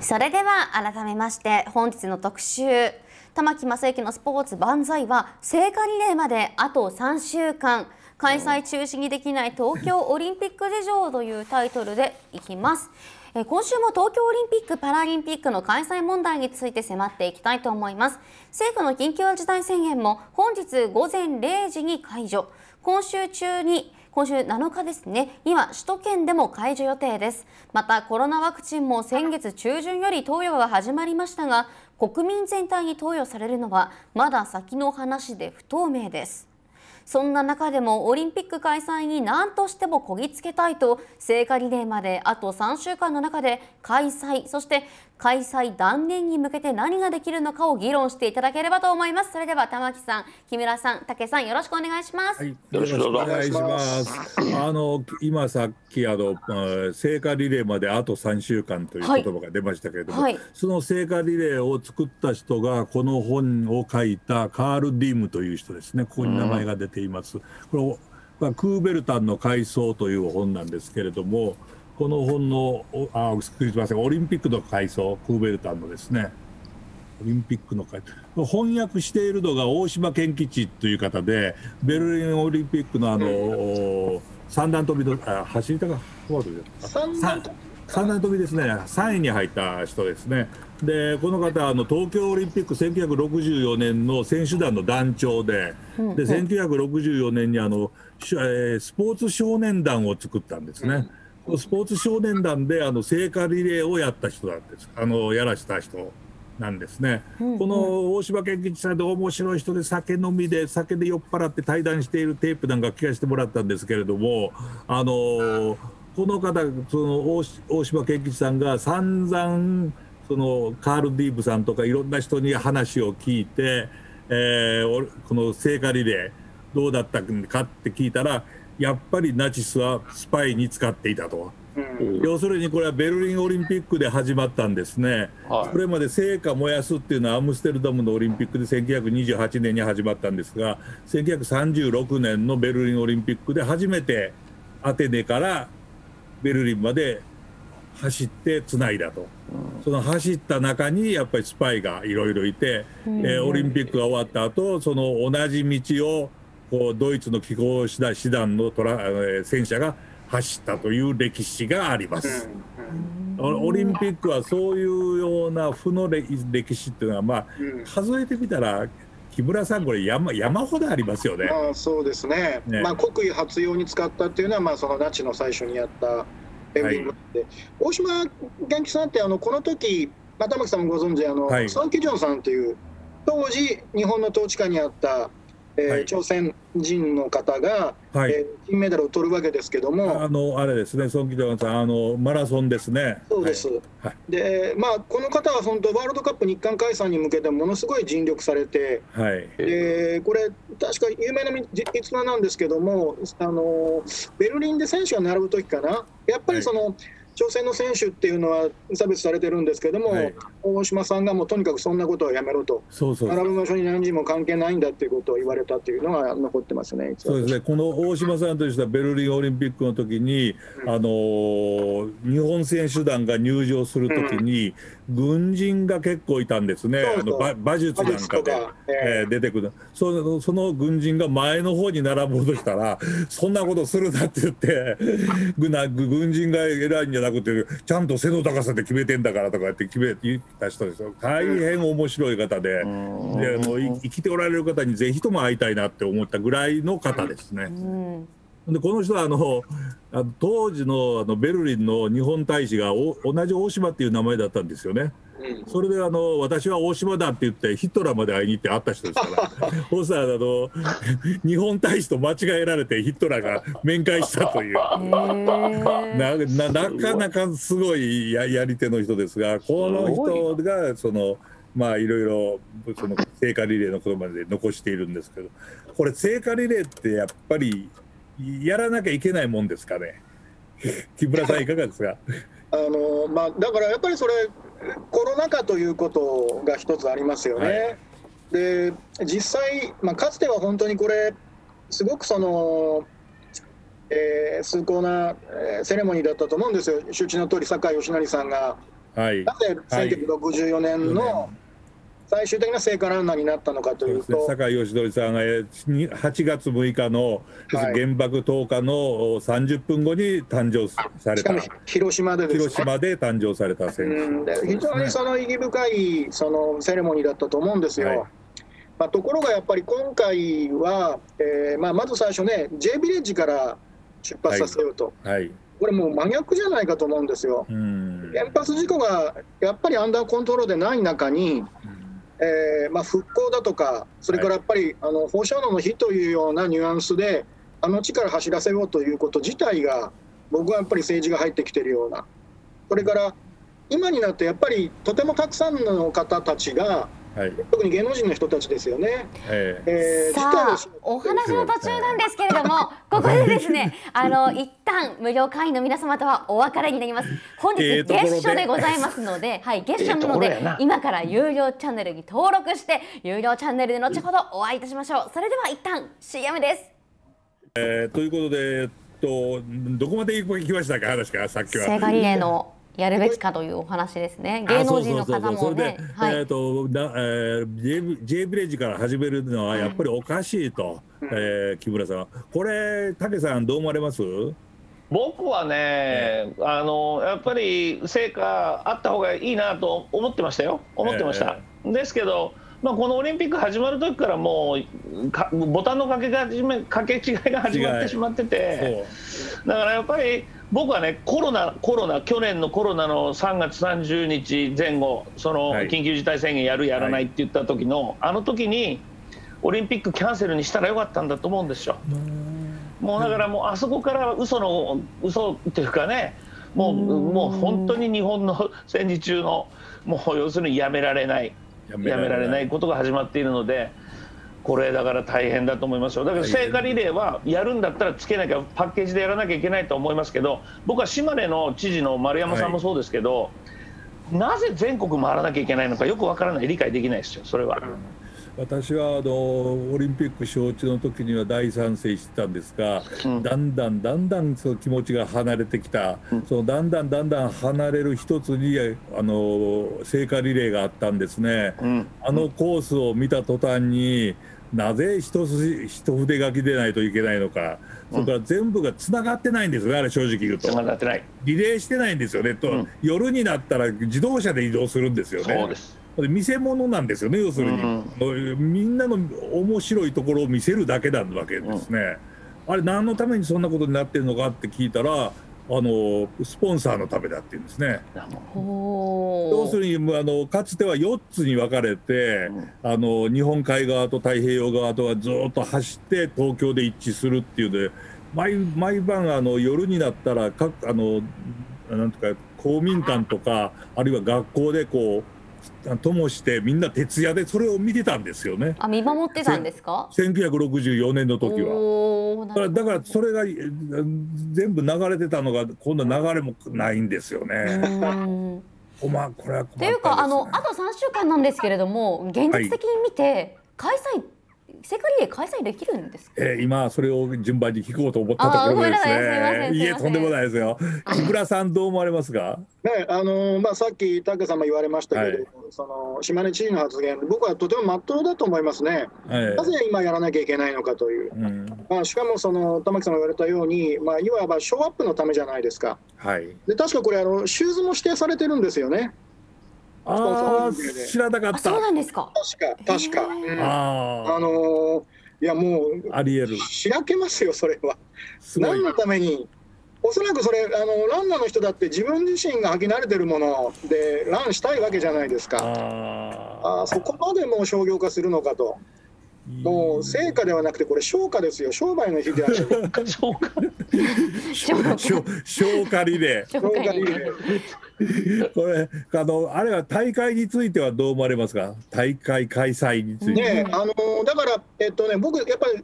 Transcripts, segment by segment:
それでは改めまして本日の特集玉木正幸のスポーツ万歳は聖火リレーまであと3週間。開催中止にできない東京オリンピック事情というタイトルでいきます。今週も東京オリンピック・パラリンピックの開催問題について迫っていきたいと思います。政府の緊急事態宣言も本日午前0時に解除。今週中に今週7日ですね。今首都圏でも解除予定です。またコロナワクチンも先月中旬より投与が始まりましたが国民全体に投与されるのはまだ先の話で不透明です。そんな中でもオリンピック開催に何としてもこぎつけたいと聖火リレーまであと3週間の中で開催そして開催断念に向けて何ができるのかを議論していただければと思います。それでは玉木さん木村さん竹さんよろしくお願いします、はい、よろしくお願いします。あの今さっきあの聖火リレーまであと3週間という言葉が出ましたけれども、はい。はい、その聖火リレーを作った人がこの本を書いたカール・ディームという人ですね。ここに名前が出ています、これクーベルタンの回想という本なんですけれどもこの本のあすみませんオリンピックの階層クーベルタンのですね。オリンピックの会翻訳しているのが大島健吉という方でベルリンオリンピックのあの三段跳びのあ走り高フォワード三段跳び。ですね。3位に入った人ですね。でこの方あの東京オリンピック1964年の選手団の団長で,、で1964年にあの、えー、スポーツ少年団を作ったんですね。うんスポーツ少年団であの聖火リレーをやった人なんです。あのやらした人なんですね、うんうん、この大島健吉さんで面白い人で酒飲みで酒で酔っ払って対談しているテープなんか聞かせてもらったんですけれどもあのこの方その大島健吉さんが散々そのカール・ディーブさんとかいろんな人に話を聞いて、えー、この聖火リレーどうだったかって聞いたらやっぱりナチスはスパイに使っていたと。うん、要するにこれはベルリンオリンピックで始まったんですね、はい、これまで聖火燃やすっていうのはアムステルダムのオリンピックで1928年に始まったんですが1936年のベルリンオリンピックで初めてアテネからベルリンまで走ってつないだと、うん、その走った中にやっぱりスパイがいろいろいて、うん、えー、オリンピックが終わった後その同じ道をこうドイツの機構師団のトラ戦車が走ったという歴史があります。オリンピックはそういうような負の歴史っていうのはまあ数えてみたら木村さんこれ山山ほどありますよね。まあ、そうですね。ねまあ国威発揚に使ったっていうのはまあそのナチの最初にやったペンギンで、はい、大島元気さんってあのこの時玉木さんもご存知あの、はい、ソン・キジョンさんっていう当時日本の統治下にあったえー、はい、朝鮮人の方が、はい、えー、金メダルを取るわけですけども。あのあれですね孫吉さんあのマラソンですね。そうです、はい、でまあこの方は本当ワールドカップ日韓開催に向けてものすごい尽力されて、はい、でこれ確か有名な逸話なんですけどもあのベルリンで選手が並ぶ時かな。やっぱりその、朝鮮の選手っていうのは差別されてるんですけども、はい、大島さんがもうとにかくそんなことはやめろと、そうそう。並ぶ場所に何時も関係ないんだっていうことを言われたっていうのが残ってますねそうですね、この大島さんとしてはベルリンオリンピックの時に、うん、あの日本選手団が入場する時に、うん、軍人が結構いたんですね、あの馬術なんかで、えー、出てくる。その、その軍人が前の方に並ぼうとしたら、そんなことするなって言って、軍人が偉いんじゃなくて、ちゃんと背の高さで決めてんだからとかって決めた人ですよ。大変面白い方で、でもう生きておられる方にぜひとも会いたいなって思ったぐらいの方ですね。でこの人はあの当時のあのベルリンの日本大使がお同じ大島っていう名前だったんですよね。それであの私は大島だって言ってヒトラーまで会いに行って会った人ですから。そしたらあの日本大使と間違えられてヒトラーが面会したという。ななかなかすごいややり手の人ですがこの人がその。まあいろいろその聖火リレーの言葉で残しているんですけどこれ聖火リレーってやっぱりやらなきゃいけないもんですかね？木村さんいかがですか？あのまあ、だからやっぱりそれコロナ禍ということが一つありますよね。はい、で実際、まあ、かつては本当にこれすごくその、えー、崇高な、えー、セレモニーだったと思うんですよ。周知の通り酒井義成さんが。はい、なぜ1964年の最終的な聖火ランナーになったのかというと、ね、酒井義則さんが8月6日の、はい、原爆投下の30分後に誕生された。広島で、ね、広島で誕生された選手、非常にその意義深いそのセレモニーだったと思うんですよ。はい。まあ、ところがやっぱり今回は、えーまあ、まず最初ね J ビレッジから出発させようと、はい、はい、これもう真逆じゃないかと思うんですよ。原発事故がやっぱりアンダーコントロールでない中に、えーまあ、復興だとか、それからやっぱり、はい、あの放射能の日というようなニュアンスで、あの地から走らせようということ自体が、僕はやっぱり政治が入ってきてるような、それから今になってやっぱりとてもたくさんの方たちが、はい、特に芸能人の人たちですよね。えー、さあお話の途中なんですけれども ここでですねあの一旦無料会員の皆様とはお別れになります。本日月初でございますので、はい月初なので今から有料チャンネルに登録して有料チャンネルで後ほどお会いいたしましょう。それでは一旦 CM です。えー、ということで、えっとどこまで行きましたか？話がさっきは。聖火リレーのやるべきかというお話ですね。芸能人の方もね。はい、えっ、ー、とだ、えー、J, J ビレッジから始めるのはやっぱりおかしいと、はい、えー、木村さん。これ武さんどう思われます？僕はね、あのやっぱり成果あった方がいいなと思ってましたよ。思ってました。えー、ですけど。まあ、このオリンピック始まる時からもうボタンの掛けが掛け違いが始まってしまっててだからやっぱり僕はねコロナコロナ去年のコロナの3月30日前後その緊急事態宣言やるやらないって言った時の、はい、あの時にオリンピックキャンセルにしたらよかったんだと思うんですよ。もうだからもうあそこから嘘の嘘っていうかねもうもう本当に日本の戦時中のもう要するにやめられないやめられないことが始まっているので。これだから大変だと思いますよ。だから聖火リレーはやるんだったらつけなきゃパッケージでやらなきゃいけないと思いますけど僕は島根の知事の丸山さんもそうですけど、はい、なぜ全国回らなきゃいけないのかよくわからない。理解できないですよそれは。私はあのオリンピック招致の時には大賛成してたんですが、うん、だんだんだんだんその気持ちが離れてきた、うん、そのだんだんだんだん離れる一つにあの聖火リレーがあったんですね、うん、あのコースを見た途端になぜ一筋一筆書きでないといけないのか、それから全部がつながってないんですよね、あれ正直言うと。がってない。リレーしてないんですよね、と、うん、夜になったら自動車で移動するんですよね。そうです見せ物なんですよね、要するに、うん、みんなの面白いところを見せるだけなわけですね。うん、あれ、何のためにそんなことになってるのかって聞いたら、あのスポンサーのためだって言うんですね。要するにあのかつては4つに分かれて、うん、あの日本海側と太平洋側とはずっと走って東京で一致するっていうで毎毎晩あの夜になったら各あのなんとか公民館とかあるいは学校でこうともしてみんな徹夜でそれを見てたんですよね。あ見守ってたんですか？1964年の時は。だからだからそれが全部流れてたのが今度流れもないんですよね。こまこれは、ね、というかあのあと3週間なんですけれども現実的に見て、開催聖火リレー開催できるんですえー、今それを順番に聞こうと思ったところですね。いえとんでもないですよ。木村さんどう思われますか？ねあのー、まあさっき武さんも言われましたけど、はい、その島根知事の発言僕はとても真っ当だと思いますね。はい、なぜ今やらなきゃいけないのかという。うん、まあしかもその玉木さんが言われたようにまあいわばショーアップのためじゃないですか。はい。で確かこれあのシューズも指定されてるんですよね。ああ、知らなかった。そうなんですか。確か、確か。うん、ああのー、いや、もう。ありえる。しらけますよ、それは。何のために？おそらくそれあのランナーの人だって自分自身が履き慣れてるものでランしたいわけじゃないですか。ああそこまでもう商業化するのかと。もう成果ではなくてこれ商家ですよ。商売の日である。消化リレー。消化リレー。これあのあれは大会についてはどう思われますか？大会開催について。ねあのだからえっとね僕やっぱり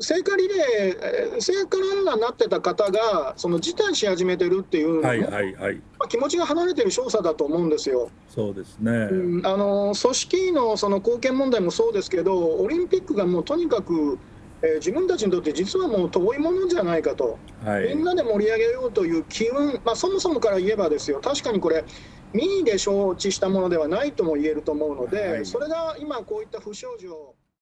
聖火リレー、聖火ランナーになってた方が、その辞退し始めてるっていうのも、はいはいはい。まあ、気持ちが離れてる少佐だと思うんですよ。そうですね、うん、あの組織のその貢献問題もそうですけど、オリンピックがもうとにかく、えー、自分たちにとって実はもう遠いものじゃないかと、はい、みんなで盛り上げようという機運、まあ、そもそもから言えばですよ、確かにこれ、民意で承知したものではないとも言えると思うので、はい、それが今こういった不祥事を